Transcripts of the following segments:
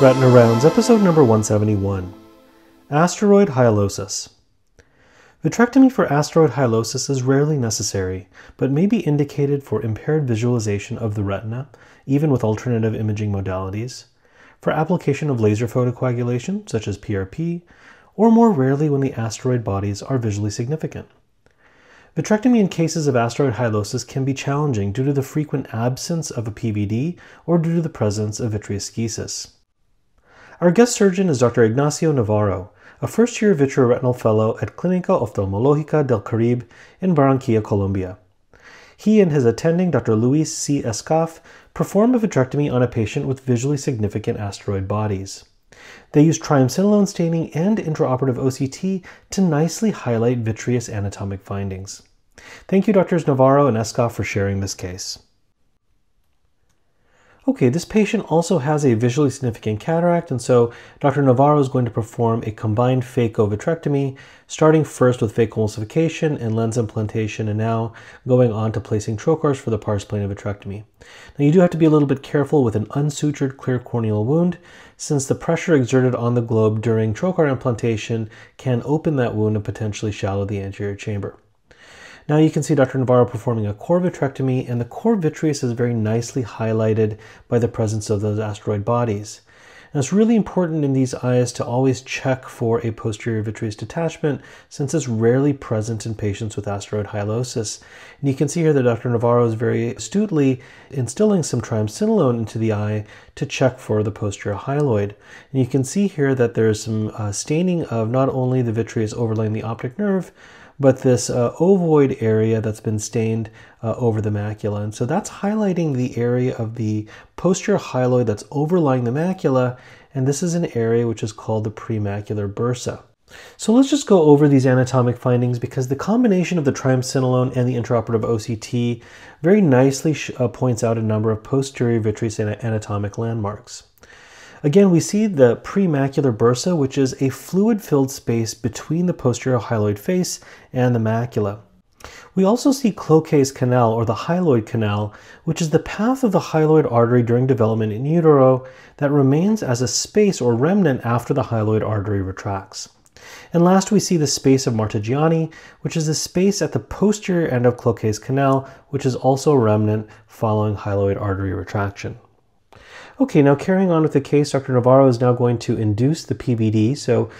Retina Rounds, episode number 171 Asteroid Hyalosis. Vitrectomy for asteroid hyalosis is rarely necessary, but may be indicated for impaired visualization of the retina, even with alternative imaging modalities, for application of laser photocoagulation, such as PRP, or more rarely when the asteroid bodies are visually significant. Vitrectomy in cases of asteroid hyalosis can be challenging due to the frequent absence of a PVD or due to the presence of vitreoschisis. Our guest surgeon is Dr. Ignacio Navarro, a first-year vitreoretinal fellow at Clínica Oftalmológica del Caribe in Barranquilla, Colombia. He and his attending, Dr. Luis C. Escaf, perform a vitrectomy on a patient with visually significant asteroid bodies. They use triamcinolone staining and intraoperative OCT to nicely highlight vitreous anatomic findings. Thank you, Drs. Navarro and Escaf, for sharing this case. Okay, this patient also has a visually significant cataract, and so Dr. Navarro is going to perform a combined phaco-vitrectomy, starting first with phacoemulsification and lens implantation, and now going on to placing trocars for the pars plana vitrectomy. Now, you do have to be a little bit careful with an unsutured clear corneal wound, since the pressure exerted on the globe during trocar implantation can open that wound and potentially shallow the anterior chamber. Now you can see Dr. Navarro performing a core vitrectomy, and the core vitreous is very nicely highlighted by the presence of those asteroid bodies. Now it's really important in these eyes to always check for a posterior vitreous detachment since it's rarely present in patients with asteroid hyalosis. And you can see here that Dr. Navarro is very astutely instilling some triamcinolone into the eye to check for the posterior hyaloid. And you can see here that there's some uh, staining of not only the vitreous overlaying the optic nerve, but this uh, ovoid area that's been stained uh, over the macula. And so that's highlighting the area of the posterior hyaloid that's overlying the macula, and this is an area which is called the premacular bursa. So let's just go over these anatomic findings because the combination of the triamcinolone and the intraoperative OCT very nicely uh, points out a number of posterior vitreous anatomic landmarks. Again, we see the premacular bursa, which is a fluid-filled space between the posterior hyaloid face and the macula. We also see Cloquet's canal, or the hyaloid canal, which is the path of the hyaloid artery during development in utero that remains as a space or remnant after the hyaloid artery retracts. And last, we see the space of Martegiani, which is the space at the posterior end of Cloquet's canal, which is also a remnant following hyaloid artery retraction. Okay, now carrying on with the case, Dr. Navarro is now going to induce the PVD. So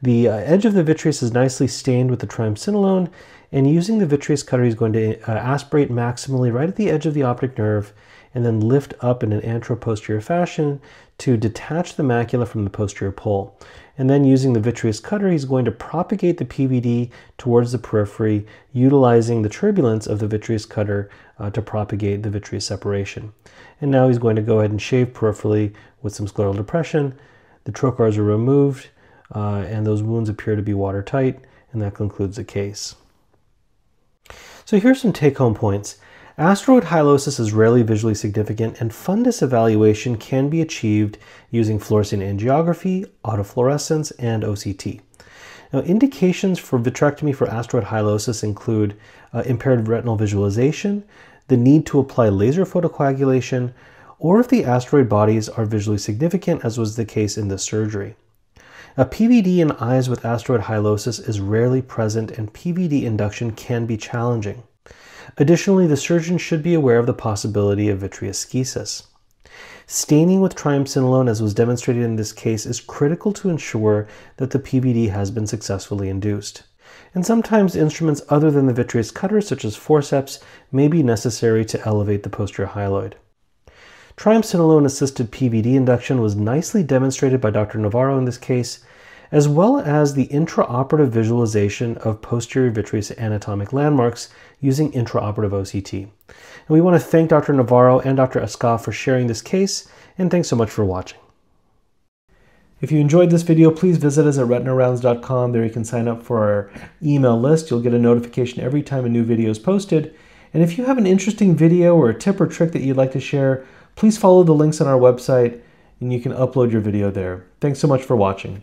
the uh, edge of the vitreous is nicely stained with the triamcinolone, and using the vitreous cutter, he's going to uh, aspirate maximally right at the edge of the optic nerve and then lift up in an anteroposterior fashion to detach the macula from the posterior pole. And then using the vitreous cutter, he's going to propagate the PVD towards the periphery, utilizing the turbulence of the vitreous cutter uh, to propagate the vitreous separation. And now he's going to go ahead and shave peripherally with some scleral depression. The trocars are removed, uh, and those wounds appear to be watertight, and that concludes the case. So here's some take-home points. Asteroid hyalosis is rarely visually significant, and fundus evaluation can be achieved using fluorescein angiography, autofluorescence, and OCT. Now, indications for vitrectomy for asteroid hyalosis include uh, impaired retinal visualization, the need to apply laser photocoagulation, or if the asteroid bodies are visually significant, as was the case in this surgery. A PVD in eyes with asteroid hyalosis is rarely present, and PVD induction can be challenging. Additionally, the surgeon should be aware of the possibility of vitreoschisis. Staining with triamcinolone, as was demonstrated in this case, is critical to ensure that the PVD has been successfully induced. And sometimes instruments other than the vitreous cutter, such as forceps, may be necessary to elevate the posterior hyaloid. Triamcinolone assisted PVD induction was nicely demonstrated by Dr. Navarro in this case, as well as the intraoperative visualization of posterior vitreous anatomic landmarks using intraoperative OCT. And we want to thank Dr. Navarro and Dr. Escaf for sharing this case, and thanks so much for watching. If you enjoyed this video, please visit us at retinarounds.com. There you can sign up for our email list. You'll get a notification every time a new video is posted. And if you have an interesting video or a tip or trick that you'd like to share, please follow the links on our website and you can upload your video there. Thanks so much for watching.